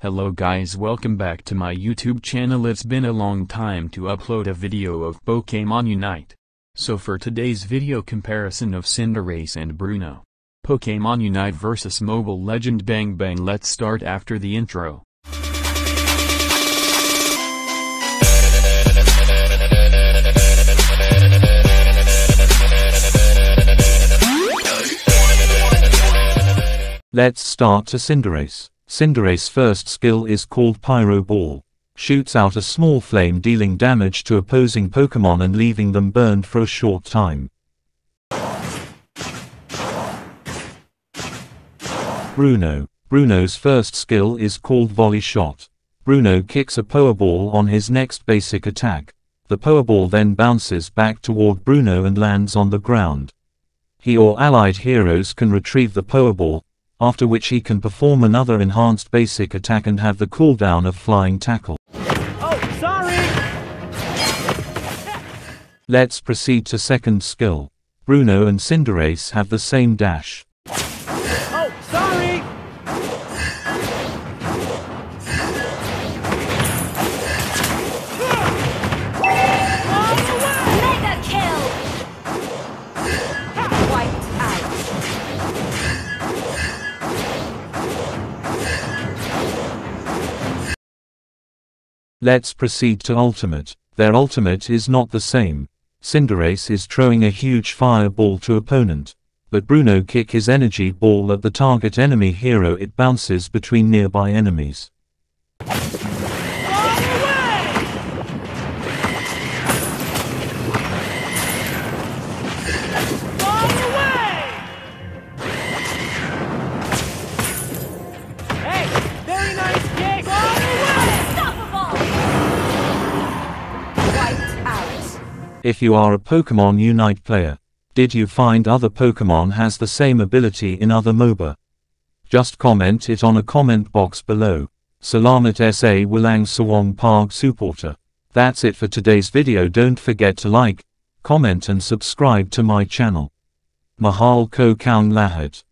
Hello guys welcome back to my YouTube channel it's been a long time to upload a video of Pokemon Unite. So for today's video comparison of Cinderace and Bruno. Pokemon Unite vs Mobile Legend Bang Bang let's start after the intro. Let's start to Cinderace. Cinderace's first skill is called Pyro Ball. Shoots out a small flame dealing damage to opposing Pokemon and leaving them burned for a short time. Bruno. Bruno's first skill is called Volley Shot. Bruno kicks a Power Ball on his next basic attack. The Power Ball then bounces back toward Bruno and lands on the ground. He or allied heroes can retrieve the Power Ball, after which he can perform another enhanced basic attack and have the cooldown of Flying Tackle. Oh, sorry! Let's proceed to second skill. Bruno and Cinderace have the same dash. Oh, sorry! Let's proceed to ultimate. Their ultimate is not the same. Cinderace is throwing a huge fireball to opponent. But Bruno kick his energy ball at the target enemy hero it bounces between nearby enemies. If you are a Pokemon Unite player, did you find other Pokemon has the same ability in other MOBA? Just comment it on a comment box below. Salamat sa Wilang Sawang Park Supporter. That's it for today's video don't forget to like, comment and subscribe to my channel. Mahal ko kaun lahat.